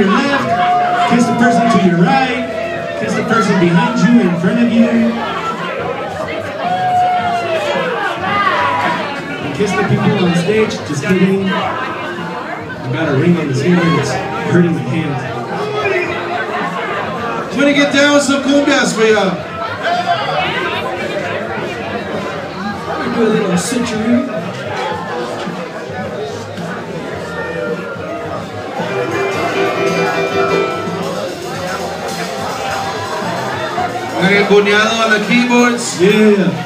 your left, kiss the person to your right, kiss the person behind you, in front of you. And kiss the people on stage, just kidding. I've got a ring on his hand, it's hurting my hand. I'm gonna get down with some cumbias for y'all. Do a little switcheroo. El cuñado on the keyboards. Yeah.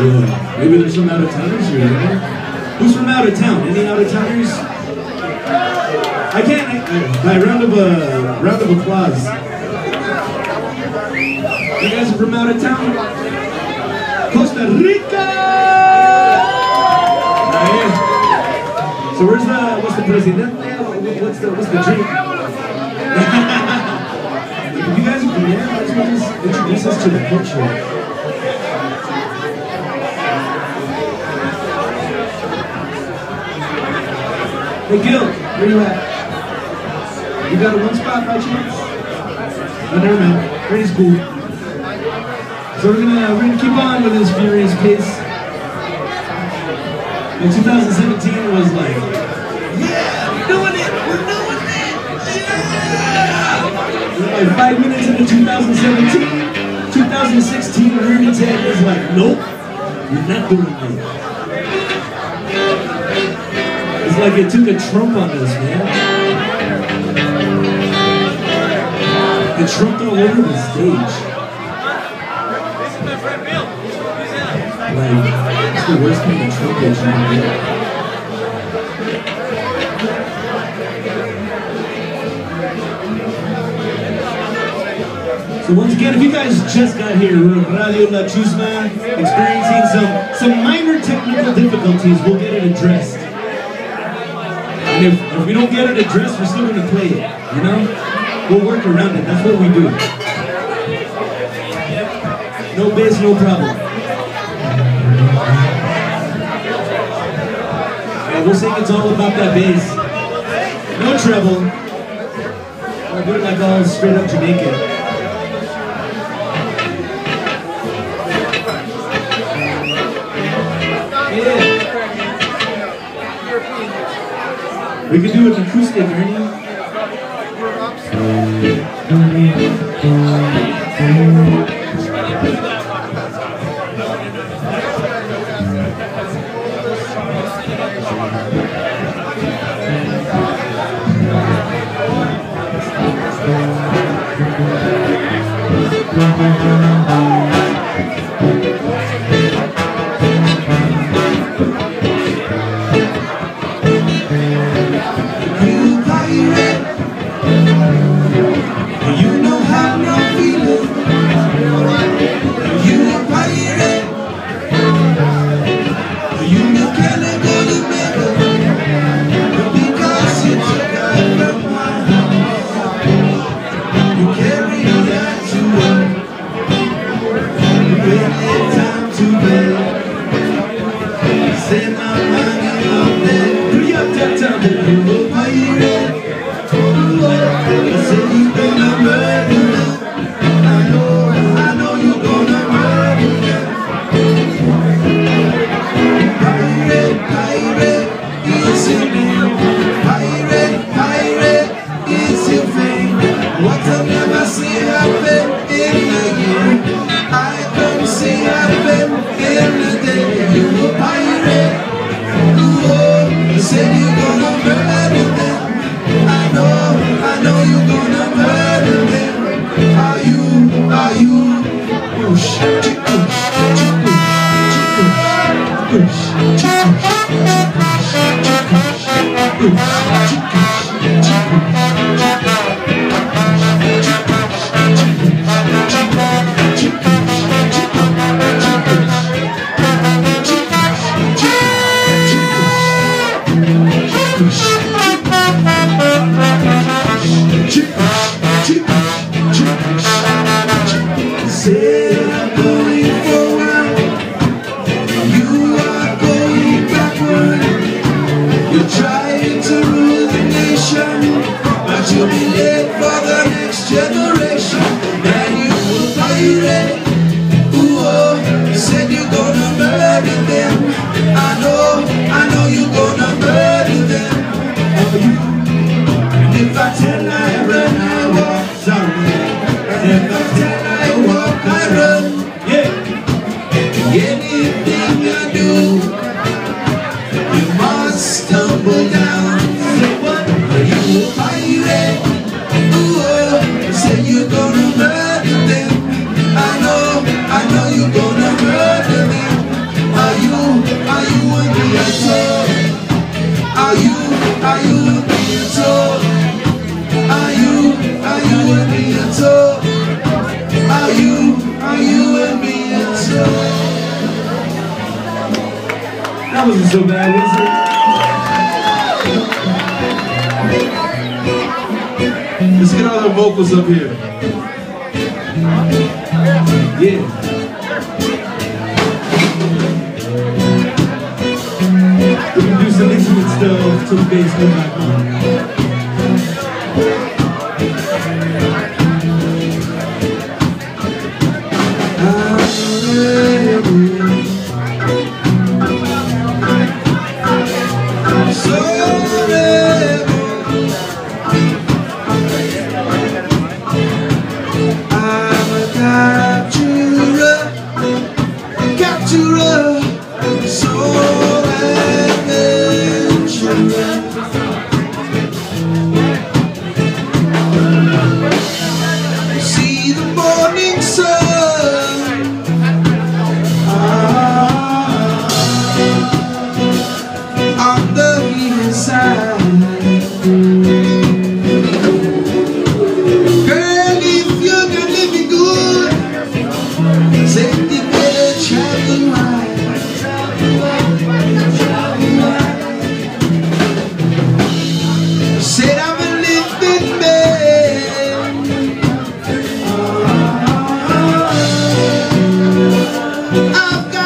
Yeah. Maybe there's some out of towners here. Who's from out of town? Any out of towners? I can't. I, I, by round of a round of applause. You guys are from out of town? Costa Rica! Right. So where's the, what's the presidente? What's the, what's the drink? if you guys are from there, might as well just introduce us to the culture. Hey Gil, where you at? You got a one spot by chance? Oh, never mind. Brady's cool. So we're gonna we're gonna keep on with this furious pace. And 2017 was like, Five minutes into 2017, 2016, Rudy Ted is like, nope, you're not doing it. It's like it took a Trump on this, man. It trumped all over the stage. Like, it's the worst kind of trumpet you can get. So once again, if you guys just got here, we're Radio La Chusma, experiencing some, some minor technical difficulties. We'll get it addressed. And if, if we don't get it addressed, we're still gonna play it, you know? We'll work around it, that's what we do. No bass, no problem. Yeah, we'll say it's all about that bass. No treble. I'll do it like all straight up Jamaican. We could do an acoustic, Ernie.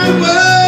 my world.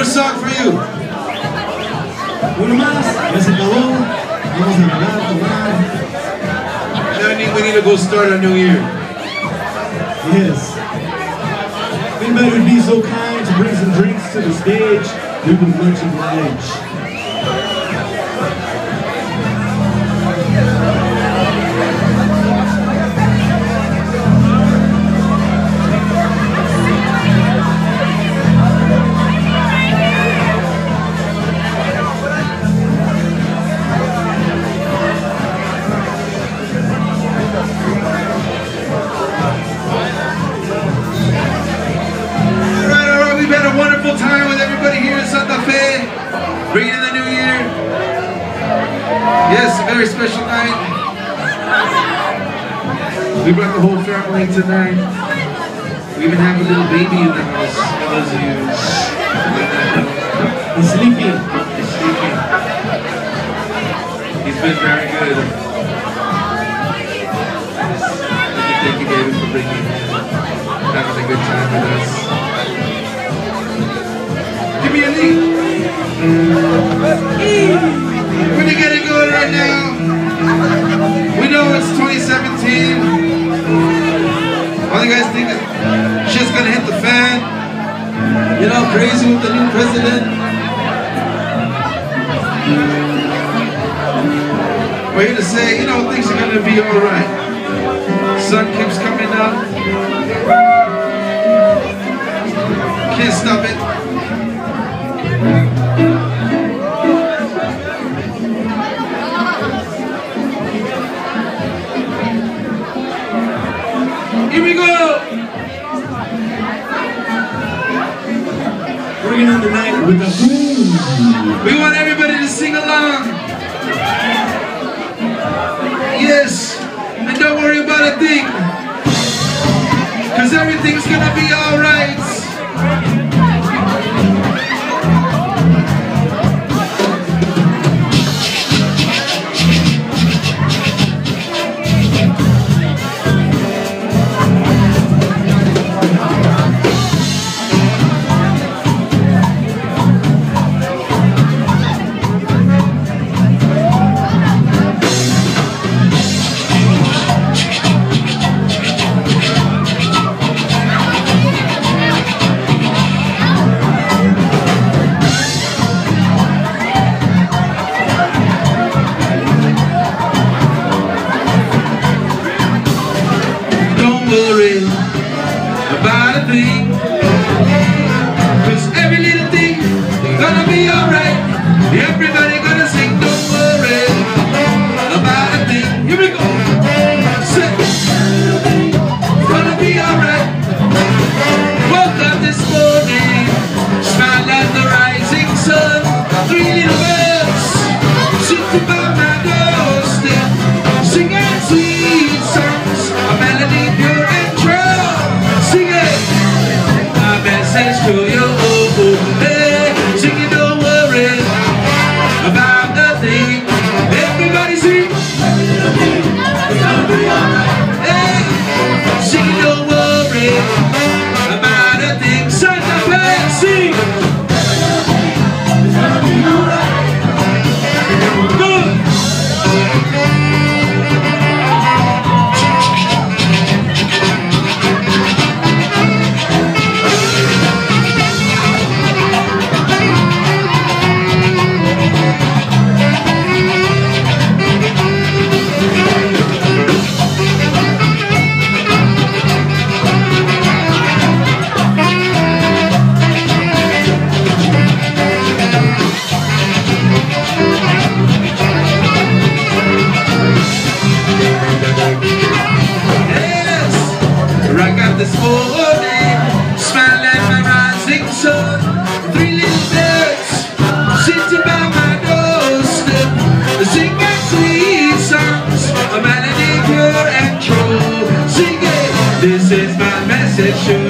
More song for you. Uno más. Ya se acabó. Vamos a hablar, tomar. Need, we need to go start our new year. Yes. Anybody would be so kind to bring some drinks to the stage, we would much oblige. Santa Fe, bringing in the new year. Yes, a very special night. We brought the whole family tonight. We even have a little baby in the house. Of you He's sleeping. He's sleeping. He's been very good. Thank you, David, for bringing. Having a good time with us. Give me a lead. We're gonna get right now. We know it's 2017. All you guys think shit's gonna hit the fan. You know, crazy with the new president. We're here to say, you know, things are gonna be alright. Sun keeps coming up. Can't stop it. The night with boom. We want everybody to sing along. Yes, and don't worry about a thing. Cause everything's gonna be it, this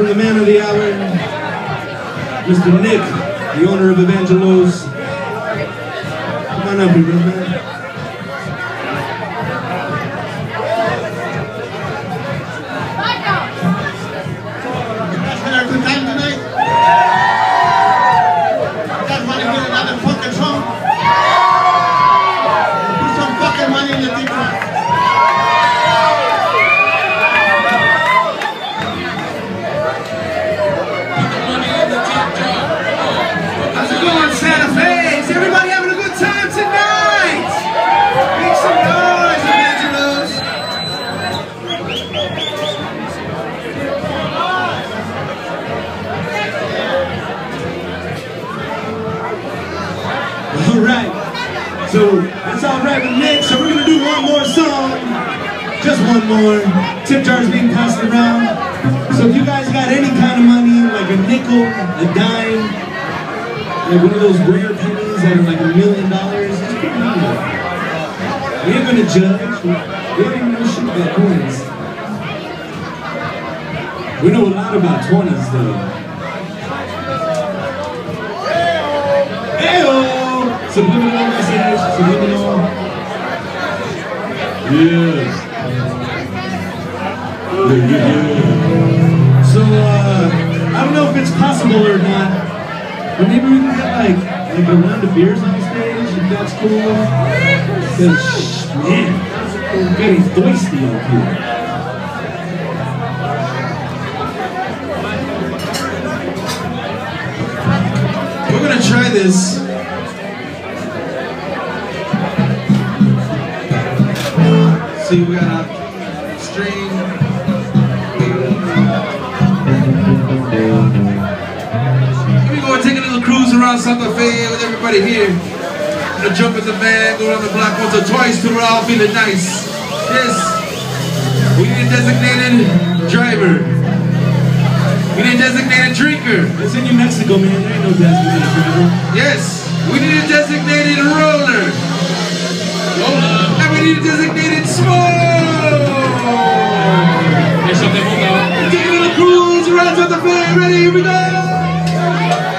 from the man of the hour, Mr. Nick, the owner of Evangelos. Come on up, here, more. Tip jars being passed around. So if you guys got any kind of money, like a nickel, a dime, like one of those rare pennies that are like a million dollars, just. We ain't gonna judge. We we don't even know coins. We know a lot about 20s though. Subliminal message, subliminal. Possible or not, but maybe we can get like, like a round of beers on the stage, if that's cool. Cause, man, we're getting thirsty up here. We're gonna try this. See, we got a string. Around Santa Fe with everybody here. Gonna jump in the van, go around the block once or twice till we're all feeling nice. Yes. We need a designated driver. We need a designated drinker. It's in New Mexico, man. There ain't no designated driver. Yes, we need a designated roller. And we need a designated smoke. Eso te ponga. Take a little cruise around Santa Fe. Ready? Here we go.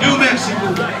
do México.